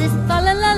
kisses fall in love.